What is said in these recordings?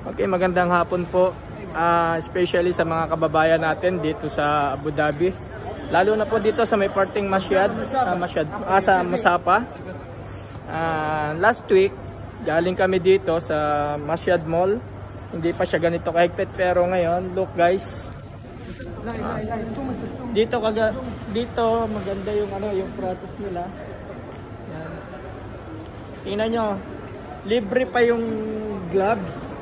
Okay, magandang hapon po. Ah, especially sa mga kababayan natin dito sa Abu Dhabi. Lalo na po dito sa may parting Masyad, ah, Masyad, ah, sa Musapa. Ah, last week, galing kami dito sa Masyad Mall. Hindi pa siya ganito kahigpit pero ngayon, look guys. Ah, dito kaga dito maganda yung ano, yung process nila. Yan. Tingnan nyo, libre pa yung gloves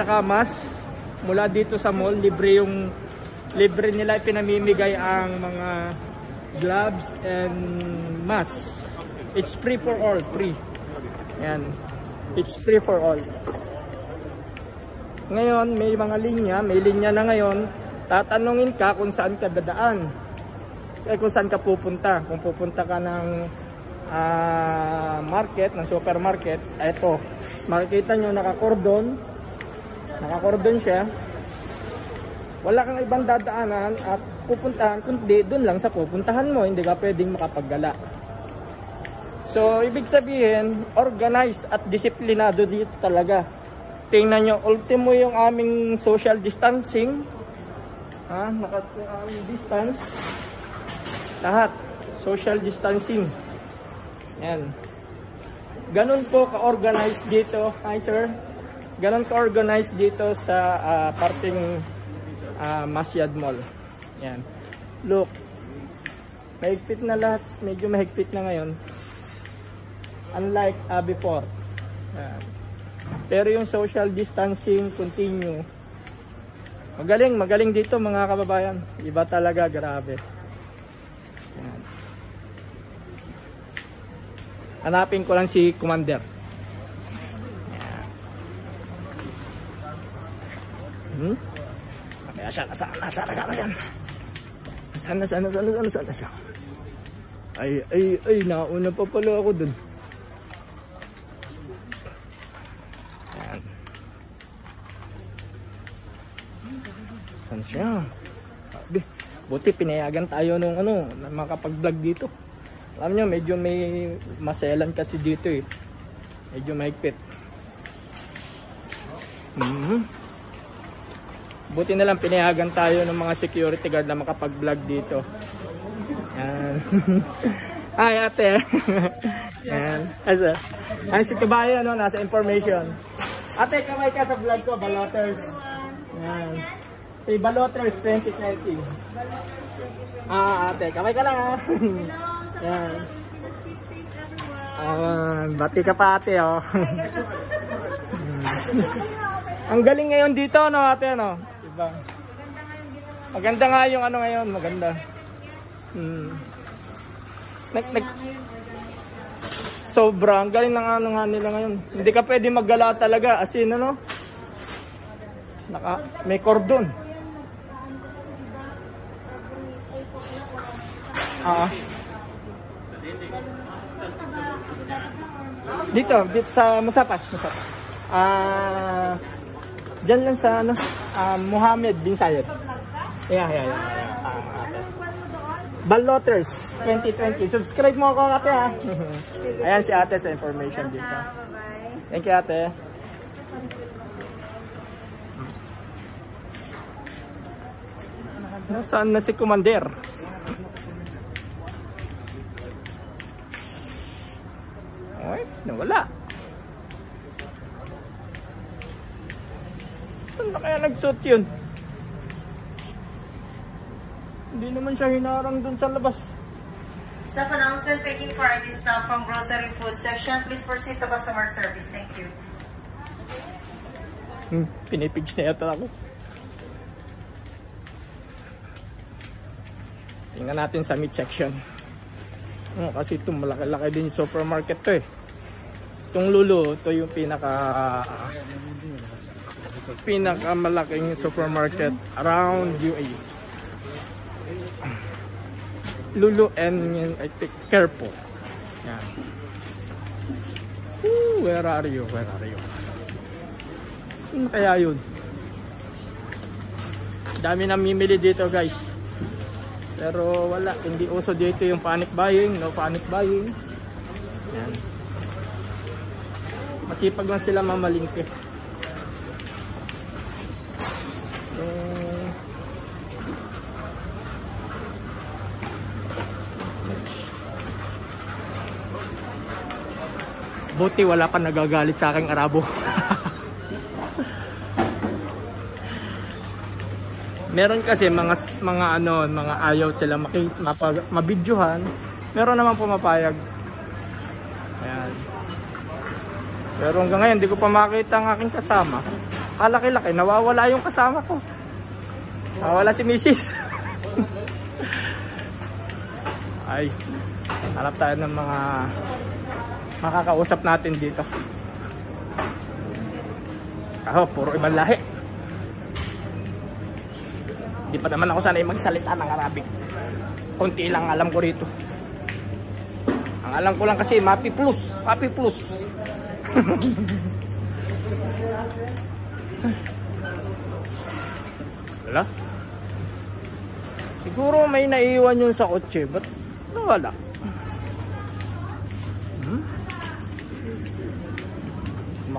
tsaka mask mula dito sa mall libre yung libre nila pinamimigay ang mga gloves and mask it's free for all free. Yan it's free for all. Ngayon may mga linya may linya na ngayon. Tatanungin ka kung saan ka dadaan. Eh kung saan ka pupunta. Kung pupunta ka ng ah, market ng supermarket eto. Makikita nyo nakakordon nakakordon siya. Wala kang ibang dadaanan at pupuntahan kundi doon lang sa pupuntahan mo hindi ka pwedeng makapaggala. So ibig sabihin organized at disiplinado dito talaga. Tingnan nyo ultimo yung aming social distancing. Ha? Naka aming distance. Lahat social distancing. Yan. Ganun po ka-organized dito hi sir Ganon ka-organized dito sa uh, parting uh, Masyad Mall. Yan. Look. Mahigpit na lahat. Medyo mahigpit na ngayon. Unlike uh, before. Yan. Pero yung social distancing continue. Magaling, magaling dito mga kababayan. Iba talaga, grabe. Yan. Hanapin ko lang si Commander. Hmm? Okay, asan, asan, asan, asan, asan. Asan, asan, asan, asan, asan, asan. Ay, ay, ay, nauna pa pala ako dun. Ayan. Saan siya? Sabi, buti pinayagan tayo nung ano, makapag-vlog dito. Alam nyo, medyo may maselan kasi dito eh. Medyo mahigpit. Mm-hmm. Buti na lang pinayagan tayo ng mga security guard na makapag-vlog dito. Yan. Hi ate. Yan. Asa? Ay si Kabayan no, nasa information. Ate, kamay ka sa vlog ko, Baloters. Yan. Si Baloters 2020. Ah, ate, kamay ka lang ha. Yan. Ah, bati ka pa ate oh. Ang galing ngayon dito no ate no. Diba? Maganda nga yung ano ngayon, maganda. Hmm. Nag, nag, sobra, ang galing ng ano nga nila ngayon. Hindi ka pwede maggala talaga, as in ano, naka, may cordon. Ah. Dito, dito sa Musapas, Musapas. Ah, Diyan lang sa ano, um, Muhammad bin Sayed. Yeah, yeah, yeah. Uh, Baloters 2020. Subscribe mo ako ate ha. Ayan si ate sa information dito. Thank you ate. Nasaan na si Commander? Nagsuot yun? Hindi naman siya hinarang dun sa labas. Staff announcement taking for this now from grocery food section. Please proceed to customer service. Thank you. Hmm, pinipage na yata ako. Tingnan natin sa meat section. Oh, kasi ito malaki-laki din yung supermarket to eh. Itong Lulu, ito yung pinaka pinakamalaking supermarket around UAE. Lulu and I think Carrefour. Yan. Ooh, where are you? Where are you? Saan kaya yun? Dami namimili dito guys. Pero wala, hindi uso dito yung panic buying, no panic buying. Yan. Masipag lang sila mamalingke. Buti wala pa nagagalit sa aking Arabo. Meron kasi mga mga ano, mga ayaw sila mabidyohan. Meron naman pumapayag. Ayan. Pero hanggang ngayon, hindi ko pa makita ang aking kasama. Kalaki-laki, nawawala yung kasama ko. Nawawala si Mrs. Ay, hanap tayo ng mga makakausap natin dito. Ako, puro ibang lahi. Hindi pa naman ako sanay magsalita ng Arabic. Kunti lang alam ko rito. Ang alam ko lang kasi, Mapi Plus. Mapi Plus. Wala? Siguro may naiiwan yun sa kotse. Ba't nawala?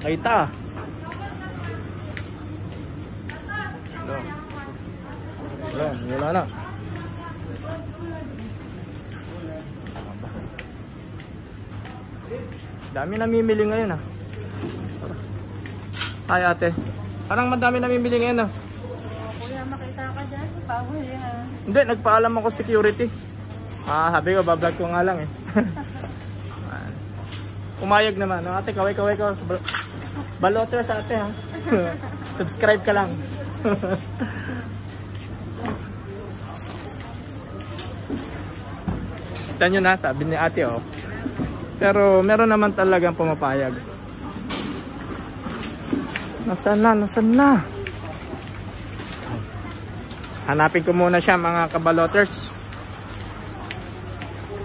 Makita. Wala. Wala, wala na. Dami namimili ngayon ah. Hi ate. Parang madami namimili ngayon ah. Kuya, makita ka dyan. Pahuli ha. Hindi, nagpaalam ako security. Ah, sabi ko, bablog ko nga lang eh. Ayan. Umayag naman. No? Ate, kaway-kaway ka. sa bal- Baloter sa ate ha. Subscribe ka lang. Kita nyo na, sabi ni ate oh. Pero meron naman talagang pumapayag. Nasaan na? Nasaan na? Hanapin ko muna siya mga kabaloters.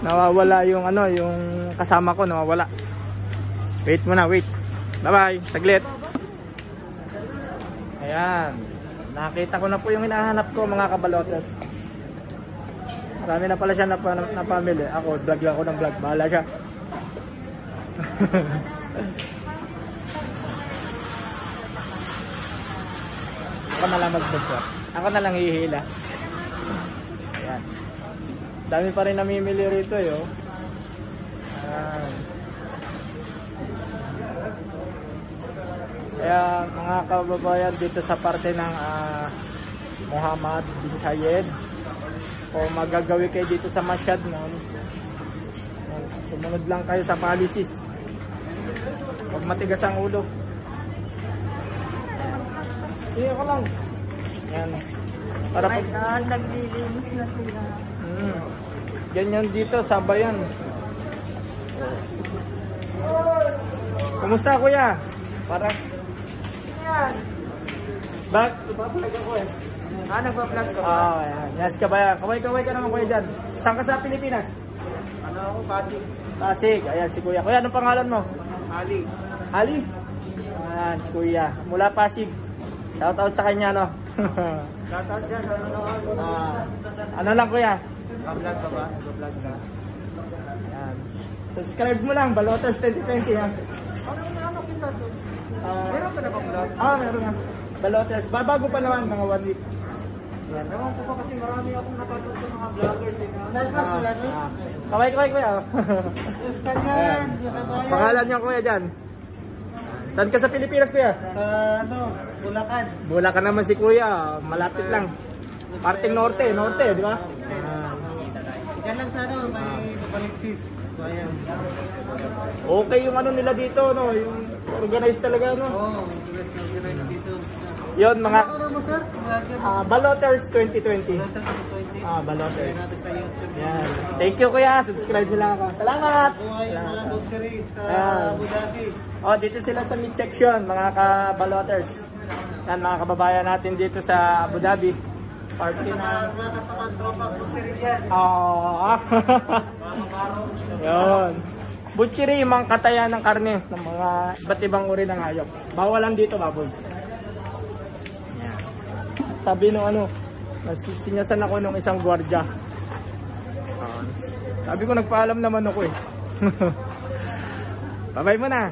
Nawawala yung ano, yung kasama ko nawawala. Wait muna, wait. Bye bye, saglit. Ayan. Nakita ko na po yung hinahanap ko mga kabaloters. Marami na pala siya na, na family. Ako, vlog lang ako ng vlog. Bahala siya. Ako na lang mag-vlog. Ako na lang hihila. Ayan. Dami pa rin namimili rito eh. Oh. Ayan. Kaya mga kababayan dito sa parte ng ah, Muhammad bin Zayed o magagawi kayo dito sa Masyad nun sumunod lang kayo sa policies huwag matigas ang ulo sige ko lang yan para pag God, naglilinis na sila. Hmm. Ganyan dito sa bayan. Kumusta kuya? Para Bak, tumapalag ako eh. Ah, nagpa-vlog ka Ah, yan. Yes, kabaya. Kaway-kaway ka naman kuya dyan. Saan ka sa Pilipinas? Ano ako, Pasig? Pasig. Ayan, si kuya. Kuya, anong pangalan mo? Ali. Ali? Ayan, si kuya. Mula Pasig. Shout out sa kanya, no? Shoutout dyan, ano naman? ah, ano lang kuya? Nagpa-vlog ka ba? Nagpa-vlog ka? Ayan. Subscribe mo lang, Baloters 2020 ha. Ano ano kita to? Ah, Meron ka na bang vlog? ah, meron nga. Baloters. Babago pa naman, mga one week. Yan. Ewan ko pa kasi marami akong napatuto ng mga vloggers eh. Live Ah, sila no? ah. Kaway, kaway, kuya. Yes, kanyan. Pangalan niya kuya dyan. Saan ka sa Pilipinas kuya? Sa ano, Bulacan. Bula ka naman si kuya. Malapit lang. Parting norte, norte, di ba? Ah. Diyan lang sa ano, may Baliksis. Ayan. Okay yung ano nila dito, no? Yung organized talaga, no? Oo, oh, organize dito. Yon mga ah, Baloters 2020. Vlogger ko 20. Ah, Baloters. Yan. Thank you kuya. Subscribe lang ako. Salamat! Salamat. Ah. Dhabi. Oh, dito sila sa mid section, mga ka-baloters. Yan, mga kababayan natin dito sa Abu Dhabi. Party na... mga kasamang tropa. Oh, Yun. Butchery, yung mga katayan ng karne ng mga iba't ibang uri ng hayop. Bawal lang dito, baboy. Sabi nung ano, sinyasan ako nung isang gwardya. Sabi ko, nagpaalam naman ako eh. Babay mo na.